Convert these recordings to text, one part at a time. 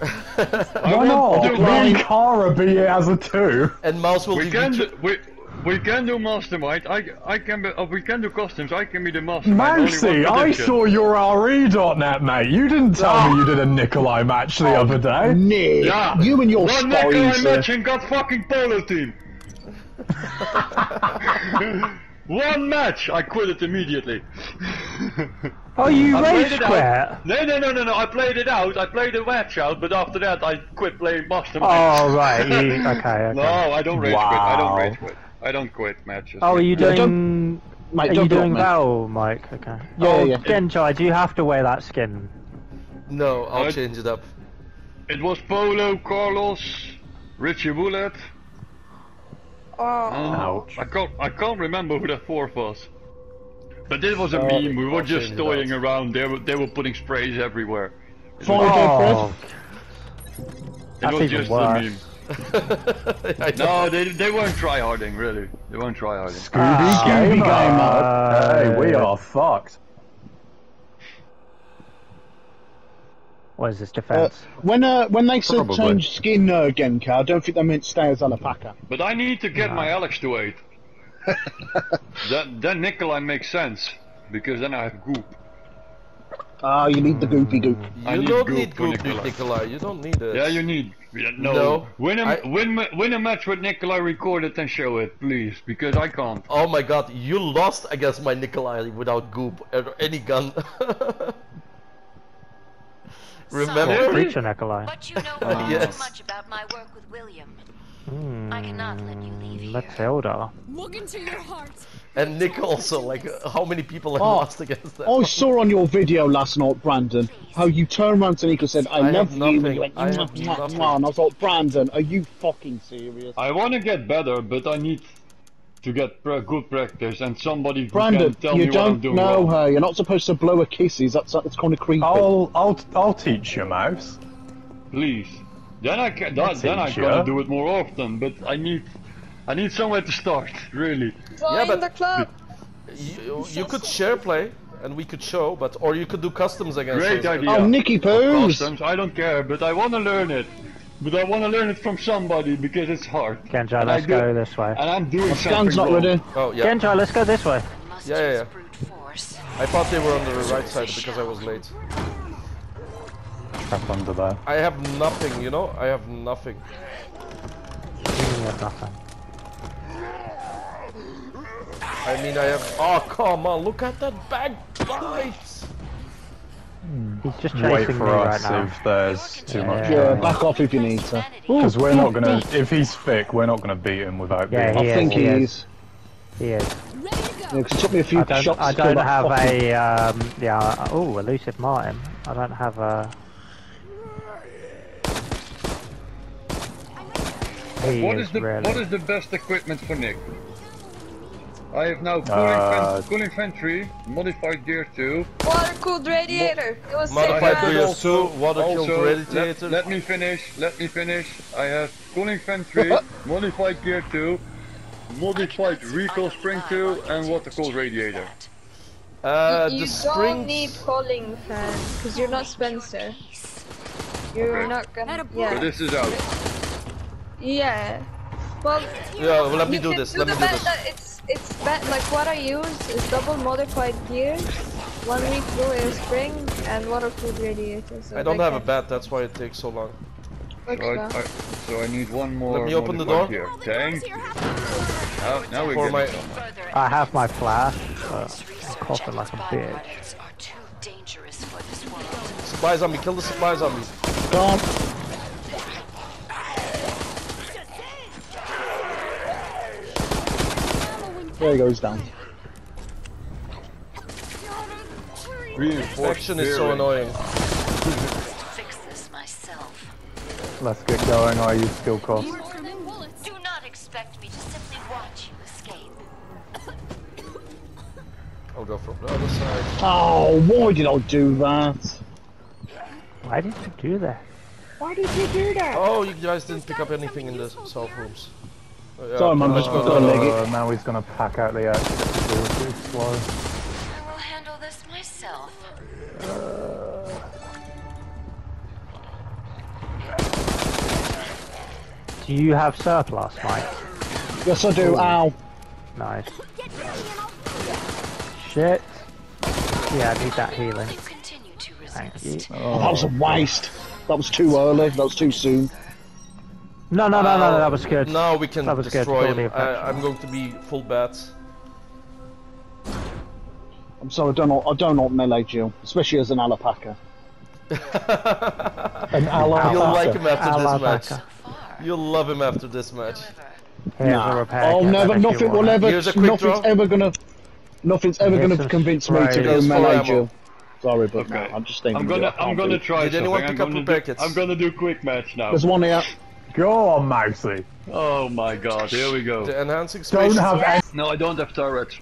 I Why want not? to Me blind- and Cara be it as a two. And Mouse will We give can you do, we, we can do mastermind. I I can be. Oh, we can do costumes. I can be the mastermind. only Mousy, I saw your RE.net, mate. You didn't tell me you did a Nikolai match the other day. Nick, Yeah. you and your One Nikolai uh, match and got fucking polo team. One match, I quit it immediately. Oh, you I rage quit? No, no, no, no, no. I played it out. I played the match out, but after that, I quit playing mastermind. Oh, right. You, okay, okay. No, I don't rage quit. I don't rage quit. I don't quit matches. Oh, are you doing... Mate, Are don't you doing me. Val, Mike? Okay. Yeah, oh, yeah. Gencay, do you have to wear that skin? No, I'll I- change it up. It was Polo, Carlos, Richie Bullet. Oh, Ouch. I can't. I can't remember who the fourth was. But this was a Oh, meme. We were just change toying out. around. They were. They were putting sprays everywhere. It Fire was, Oh, it that's was just worse. a meme. No, they they weren't try harding really. They weren't try harding. Scooby Ah, Scooby gamer. Gamer. Hey, we are fucked. What is this Uh, defense? when uh, when they said Probably. change skin uh, Genka, I don't think they meant stay as alpaca. But I need to get my Alex to eight. then then Nikolai makes sense because then I have goop. Ah, you need the goopy goop. I you need don't goop need for goop, Nikolai. Nikolai. You don't need it. Yeah, you need. yeah, No. No, Win a I- win win a match with Nikolai. Record it and show it, please, because I can't. Oh my god, you lost against my Nikolai without goop or any gun. Remember? Teacher Nikolai. But you know far Yes. too much about my work with William. Hmm, I cannot let you leave here. Matilda. look into your heart. And Nick also, like, uh, how many people have Oh. lost against that? I saw on your video last night, Brandon, how you turned around to Nick and said, I, I love you, and nothing. you went, I have "Mwah, mwah, nothing. mwah," and I was like, Brandon, are you fucking serious? I want to get better, but I need to get pra- good practice and somebody who Brandon, can tell you me what I'm don't doing know wrong. her. You're not supposed to blow her kisses. That's that's kind of creepy. I'll I'll I'll teach you, Mouse. Please. Then I can. That, then I easier. gotta do it more often. But I need. I need somewhere to start. Really. Join but- the club. You, you could share play, and we could show, but or you could do customs against Great us. idea. Oh, Nicky Poos! Customs. I don't care, but I want to learn it. But I want to learn it from somebody because it's hard. Gencay, And let's do- go this way. And I'm doing something not wrong. ready. Oh yeah, Gencay, let's go this way. Yeah, yeah, yeah. brute force. I thought they were on the right side because I was late. Trap under there. I have nothing, you know. I have nothing. You have nothing. I mean, I have. Oh come on! Look at that bag bite. He's just chasing Wait me for right us now. if there's too much. Yeah, back off if you need to. Because we're not gonna. If he's thick, we're not gonna beat him without Yeah, being. I think he he is. is. He is. Ready to go. Yeah, 'cause it took me a few I don't, shots I don't that have a, um, yeah, oh, elusive Martin. I don't have a... He What is is the really... What is the best equipment for Nick? I have now cooling, Uh, fan, cooling fentry, modified gear 2. Water cooled radiator. It was Modified I sick, have man. gear 2, water cooled radiator. Let, let me finish, let me finish. I have cooling fan 3, modified gear 2, modified recoil spring 2, and water cooled radiator. Uh, you the don't springs. need cooling fan because you're not Spencer. You're Okay. not gonna. So Yeah. this is out. Yeah. Well. Yeah, well, let me do this, do let me the do bet this. That It's bad. like what I use is double modified gear, one recoil air spring, and water cooled radiator. So I don't that have a can- bat, that's why it takes so long. works So I. I, so I need one more. Let me open the door. Gear. Thank you. Now, now we're For getting my- I have my flash, These but coughing like a and bitch. bioweapons are too dangerous for this world. Supply zombie, kill the supply zombie. Gone. There he goes down. Reinforced Action is so annoying. Fix this myself. Let's get going. I use skill cost. Do not expect me to simply watch you escape. I'll go from the other side. Oh, why did I do that? Why did you do that? Why did you do that? Oh, you guys didn't pick up anything in the self rooms. Yeah, Sorry, man, let's just got down. a leg. Uh, now he's gonna pack out the exit because too slow. I will handle this myself. Do you have surplus, Mike? Yes, I do. Ow. Nice. Shit. Yeah, I need that healing. You to Thank you. Oh, that was a waste. That was too early. That was too soon. No, no, no, no, no, that was um, good. Now we can That was destroy totally him. I, I'm going to be full bats. I'm sorry, I don't know. I don't know melee Jill, especially as an alpaca. An ally. You'll like him after this match. You'll love him after this match. Nah. a repair Oh, never. then, if you Nothing will ever. Here's a quick Nothing's draw. ever gonna. Nothing's ever Here's gonna convince me to go melee ammo. Jill. Sorry, but Okay. no, I'm just thinking. I'm gonna, I can't I'm gonna try Did something. anyone I'm up gonna do. I'm gonna do quick match now. There's one here. Go on, Mousy. Oh my gosh, here we go. The enhancing space. Don't have any. No, I don't have turret.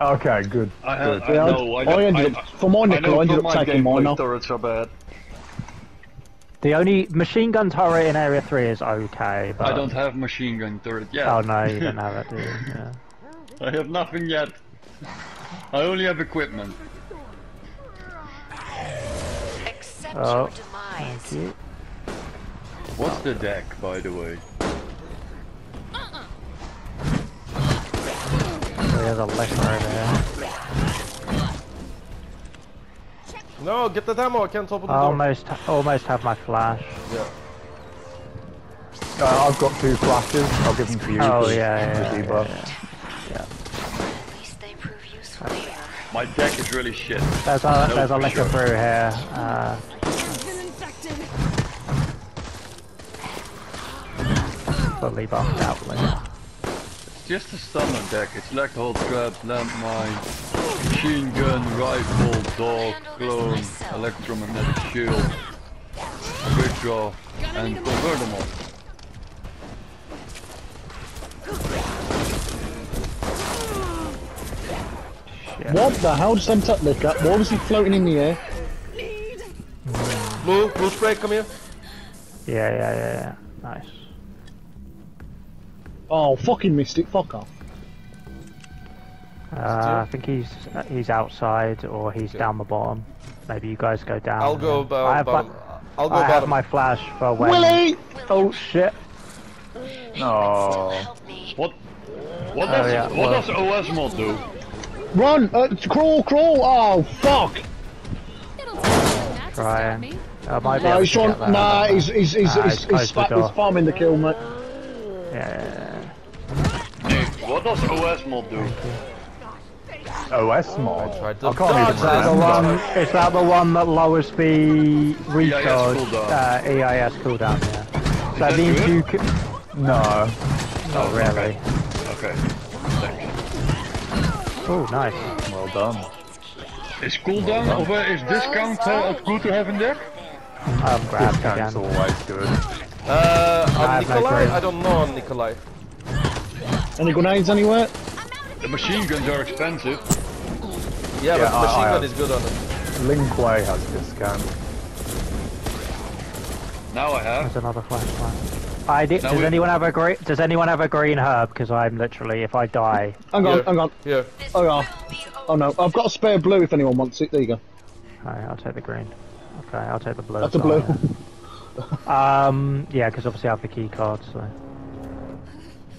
Okay, good. I have. good. I Yeah, know. I, I ended I, up, for my I nickel, know I ended from up my taking mine gameplay off. turrets are bad. The only machine gun turret in Area 3 is okay, but... I don't have machine gun turret yet. Oh no, you don't have it, do you? Yeah. I have nothing yet. I only have equipment. Oh, accept Oh, your demise. Thank you. What's the deck, by the way? There's a licker over here. No, get the demo, I can't open the I door. almost, almost have my flash. Yeah. Uh, I've got two flashes. I'll give them to you. Oh, for yeah, yeah, the yeah, debuff. At least they prove useful here. My deck is really shit. There's a, No, there's a for licker sure. through here. Uh, fully buffed out. Like. It's just a standard deck. It's like hold trap, landmine, machine gun, rifle, dog, clone, electromagnetic shield, quick draw, and convertible. What the hell does them tuck lick up? Why was he floating in the air? Blue, blue spray, come here. Yeah, yeah, yeah, yeah. Nice. Oh, fucking missed it. Fuck off. Uh, I think he's he's outside or he's down the bottom. Maybe you guys go down. I'll go I have, bottom. my, I'll go I have my flash for when. Willie! Oh shit! No. Help me. What? What Oh, does yeah, what well- does OS mod do? Run! Uh, crawl, crawl! Oh, fuck! Trying. I might No, he's to trying. Nah, he's he's he's Nah, he's, he's he's, closed the fa- door. he's farming the kill, mate. Yeah, yeah, Hey, what does OS mod do? OS mod. I tried to I can't even Is that the one? Is that the one that lowers the recharge cooldown. uh, EIS cooldown? Yeah. So that that means good? you can. No. Not really. Okay. Oh, nice. Well done. Is cooldown of uh, is discount uh, good to have in deck? I'm grabbed Discount's again. always good. Uh, I on have no Nikolai? green. I don't know on Nikolai. Any grenades anywhere? The machine guns are expensive. Yeah, Yeah, but I- machine I gun have- is good on it. Linkway has discount. Now I have. There's another flashlight. I did, does we- anyone have a green? Does anyone have a green herb? Because I'm literally, if I die, Hang on, Yeah. hang on. Here. This Oh, yeah. will be Oh no, I've got a spare blue if anyone wants it. There you go. Alright, I'll take the green. Okay, I'll take the blue. That's a blue. Um, yeah, because obviously I have the key card, so.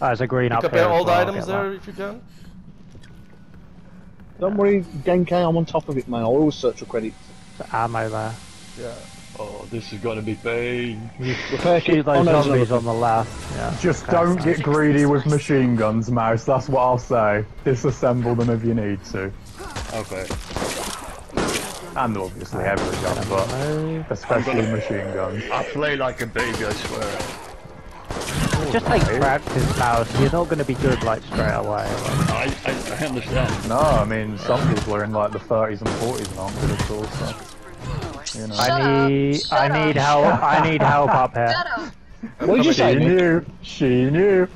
Oh, there's a green Pick up up here. all as the well, items there that. if you can. Don't worry, Gencay, I'm on top of it, man. I always search for credits. There's ammo there. Yeah. Oh, this is gonna be pain. Repair Shoot kit. those Oh, no, there's zombies another on the left. Yeah. Just Okay. don't get greedy with machine guns, Mouse. That's what I'll say. Disassemble them if you need to. Okay. And obviously every gun, but Move. especially machine guns. I play like a baby, I swear. Just like practice now, so you're not going to be good like straight away. Like, I, I, I understand. No, I mean, some people are in like the 30s and 40s and aren't good at all, so, you know. I need, I need help. I need help up here. Shut up. What did you She say, Nick? knew. She knew.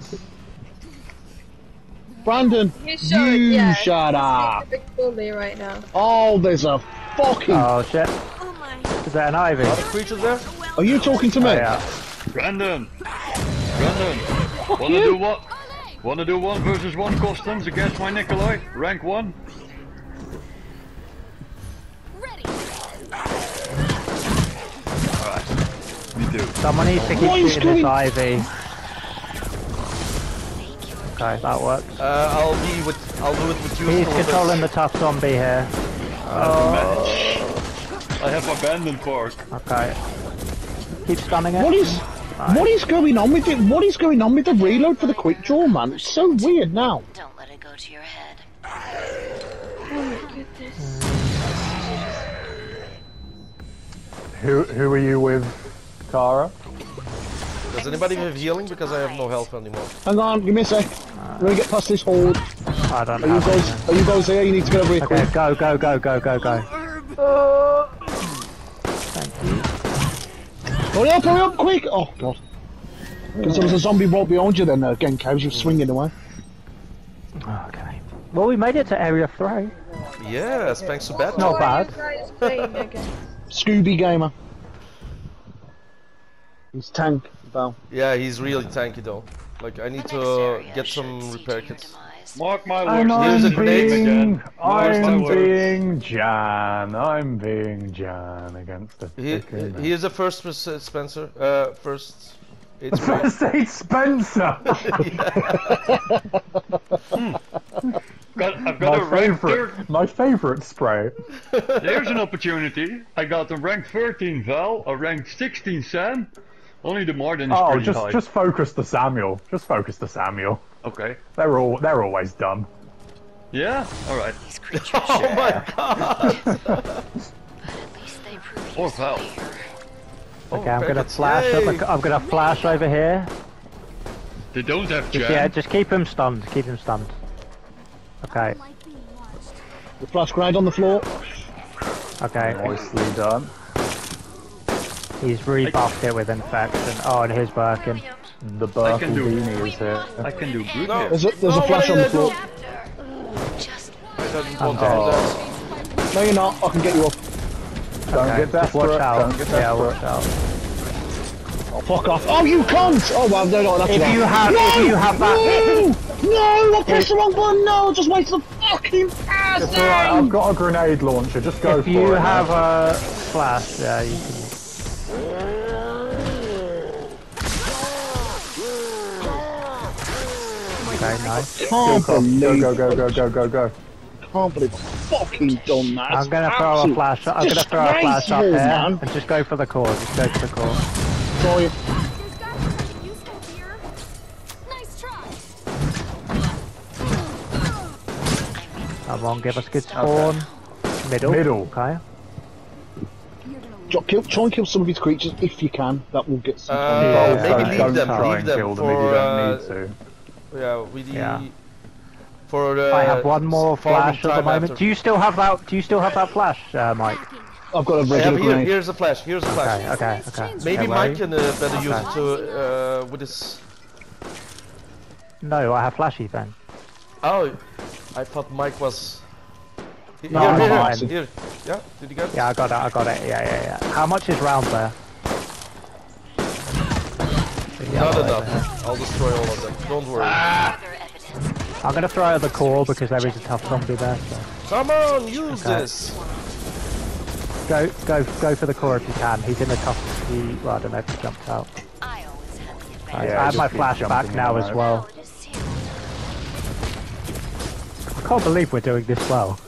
Brandon, You should, you yeah. shut up. Big bully right now. Oh, there's a fucking. Oh shit! Oh my. Is that an ivy? A lot creatures there? Are you talking to me? Oh, yeah. Brandon! Brandon! Wanna you. do what? Wanna do one versus one customs against my Nikolai? Rank one? Alright. Me too. Someone needs to keep Why is shooting this ivy. Okay, that works. Uh, I'll be with. I'll do it with you. He's for a bit. controlling the tough zombie here. I have abandoned park. Okay. Keep stunning it. What is what is going on with it? What is going on with the reload for the quick draw, man? It's so weird now. Don't let it go to your head. Who who are you with, Kara? Does anybody have healing? Because I have no health anymore. Hang on, give me a sec. We're gonna get past this horde. I don't Are you guys? Are you guys there? You need to get over here Okay, quick. go, go, go, go, go, go. Thank Hurry up! Hurry up! Quick! Oh god. Because there was a zombie right behind you then, uh, again, cows. You were swinging away. Okay. Well, we made it to area three. Yes, thanks to Bat. Not Who are bad. you guys playing again? Scooby Gamer. He's tank, Val. Yeah, he's really tanky though. Like I need to next area get some repair to your kits. Demise. Mark my words. Here's I'm a being, again. Mark my I'm words. being Jan. I'm being Jan against the He, he is the first Spencer. Uh, first. It's. First aid Spencer. Got, I've my got a rank favorite. My favorite spray. There's an opportunity. I got a rank 13 Val, a rank 16 Sam. Only the Martin is Oh, pretty just high. just focus the Samuel. Just focus the Samuel. Okay. They're all they're always dumb. Yeah. All right. These creatures, Oh my god! at least they prove Or Val. Okay, I'm oh, gonna packets, flash. Up, I'm gonna flash over here. They don't have jam. Yeah, just keep him stunned. Keep him stunned. Okay. The flash grenade on the floor. Okay. Nicely done. He's rebuffed it with infection. Oh, and here's Birkin. The I can do- Berkaldini is here. I can do good No. There's a, there's No, a flash on the floor. Just I didn't I'm want to do dead. Oh. No, you're not. I can get you up. Don't Okay, get just watch desperate. out. Don't get Yeah, watch out. Oh, fuck off. Oh, you can't! Oh, well, no, no, that's If wrong. you have, no! if you have that, No! No! I pressed the wrong button! No! Just wait the fucking ass! It's alright, I've got a grenade launcher. Just go if for you have man. a flash, yeah, you can. Okay, nice. Can't Go, believe, go, go, go, go, go, go. can't believe I fucking done that. I'm gonna throw a flash. I'm gonna throw a flash up disgraceful, there man. and just go for the core. Just go for the core. Try it. Come on, give us good spawn. Middle. Middle. Okay. Try, kill, try and kill some of his creatures if you can. That will get some. Uh, Yeah, maybe don't, leave don't them, try leave and them kill them for, if you don't uh, need to. Yeah, we need. Yeah. For uh, I have one more flash at the moment. after. Do you still have that? Do you still have that flash, uh, Mike? I've got a have regular here, grenade. here's a flash. Here's a flash. Okay, okay, okay. Maybe Okay, Mike can uh, better use it to uh, with his. No, I have flashy then. Oh, I thought Mike was. Here, No, here, I'm here, here. Yeah, did you get it? Yeah, I got it. I got it. Yeah, yeah, yeah. How much is round there? Yeah, Not right enough. I'll destroy all of them. Don't worry. further I'm gonna throw out the core because there is a tough zombie there. So. Come on, use Okay. this. Go, go, go for the core if you can. He's in the tough. He, well, I don't know if he jumped out. I always have the advantage. I, Yeah, I have my keep flash back now as well. It is sealed. I can't believe we're doing this well.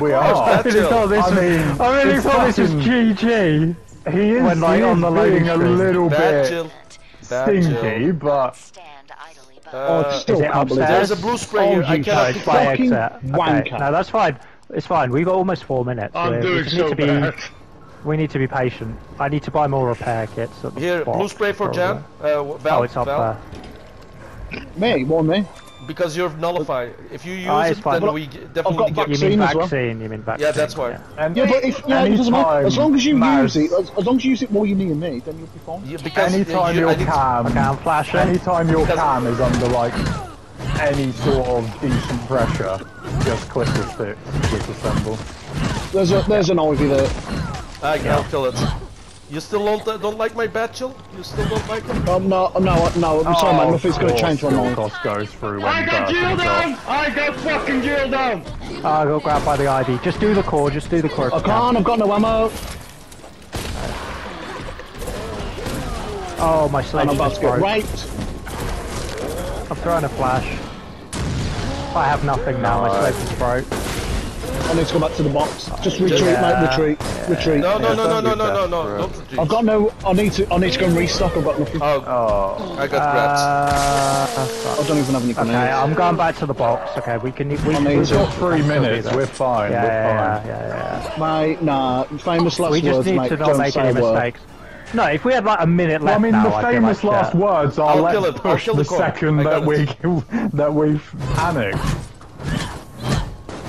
We are. that's chill. I mean, I really thought this was GG. He is, When, like, he on the loading a little bit. Bad stinky, chill. but Stand idly by. Oh, Uh, still Is it upstairs? There's a blue spray Oh, here. I you cannot guys. pick by exit. Okay. wanker. No, that's fine. It's fine. We've got almost four minutes. I'm we, we doing just so need to be. bad. We need to be patient. I need to buy more repair kits. At the Here, spot, blue spray for probably. Jan. Uh, Val, Oh, it's up Val. there. Me, one me. Because you're nullified. If you use Ah, it's it, fine. then Well, we g- got definitely get. You Vaccine mean as well. vaccine? You mean vaccine? Yeah, that's why. and Yeah, but if yeah, it doesn't matter. As long as you Maz- use it, as, as long as you use it more you near me, then you'll be fine. Yeah, because anytime you, your I need to- cam, Okay, I'm anytime your Because- cam is under like any sort of decent pressure, just click the stick, disassemble. There's a there's an ivy there. I can't kill it. You still don't uh, don't like my bat chill? You still don't like it? Um, no, no, no. I'm sorry, man. of Nothing's going to course, change my mind. Cost goes through when I you got burst jailed the down! I got fucking jailed down! Oh, I got grabbed by the ID. Just do the core. Just do the core. I can. can't. I've got no ammo, Oh, my sledge and I'm about to get broke. raped. I'm throwing a flash. I have nothing now. My Nice. slave is broke. I need to go back to the box. Just retreat, Yeah. mate. Retreat. Retreat. No, no, Yeah, no, no, don't no, no, no, no, don't retreat. I've got no. I need to. I need to go and restock. I've got nothing. Oh, Oh, I got grabbed. Uh, I don't even have any grenades. okay, grenades. I'm going back to the box. Okay, we can. We, I need we've to- got three minutes. We're fine. Yeah, we're yeah, fine. yeah, yeah, Mate, nah. Famous yeah. last We just words, need mate. to not don't make any a word. mistakes. No, if we had like a minute Well, left I mean, now, the I'd be famous like, last yeah. words are I'll let's kill it. I'll push kill the the second I that got we it. that we've panicked.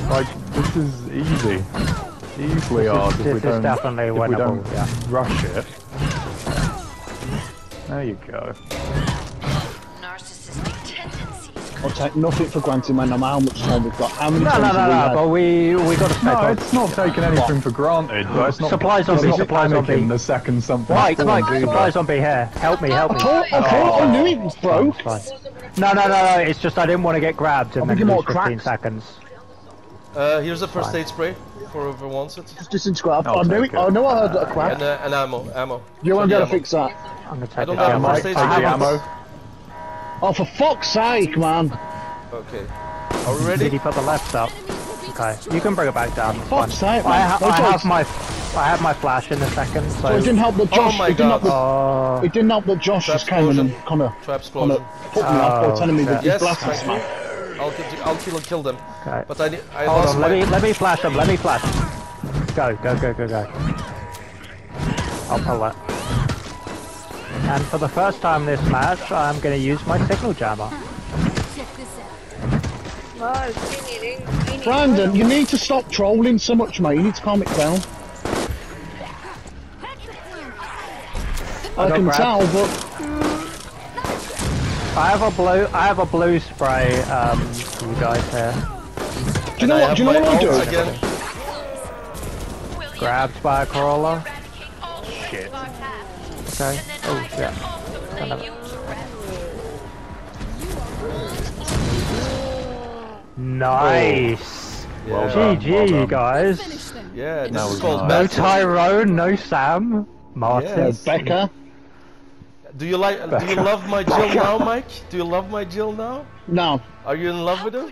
Like this is easy, easily hard if we is don't definitely if we winnable, don't yeah. rush it. There you go. Narcissistic tendencies. I'll take nothing for granted, man. No matter how much time we've got. How many No, times no, have no, we no. had? But we we got to stay No, focused. it's not taking anything for granted, but it's not. Supplies on it's me, not supplies on panicking me. the second something. Mike, falls Mike, either. supplies on B here. Help me, help I me. thought, I thought I knew it was broke. No, no, no, no. It's just I didn't want to get grabbed and I then think lose 15 crack. seconds. Uh, here's a first aid spray for whoever wants it. Disintegrate. I I'll knew take it. I it. know I heard that a And, crack. uh, and ammo, ammo. You won't be able to ammo. fix that. I'm gonna take I don't it have down. a Mike, first aid the spray. ammo. Oh, for fuck's sake, man. Okay. Are we Did he put the left up? Okay, you can bring it back down. it's Fuck's fine. sake, I, ha- No I have my, I have my flash in a second. So. So it didn't help that Josh. Oh my it didn't help God. that, Oh, it didn't help that Josh just came in and explosion. kind of, Trap kind explosion. of put me off Oh, by telling me that Yes, he's blasted thank man. you. I'll kill, I'll kill and kill them. okay. But I, need- I Hold lost on, my... let me let me flash them. Let me flash. Go, go, go, go, go. I'll pull it. And for the first time this match, I'm going to use my signal jammer. It's teeny ring, Brandon, you need to stop trolling so much, mate. You need to calm it down. I got can grabbed. tell, but I have a blue. I have a blue spray. Um, for you guys here. do you know what? Do you know what I ult do? Again. Grabbed by a crawler. Shit. Okay. Oh shit. Kind of- Nice. Yeah, GG, guys. yeah this That is was called. No battle. Tyrone, no Sam. Martin. Yes. Becca? Do you like? Do you love my Jill now, Mike? Do you love my Jill now? No. Are you in love with her?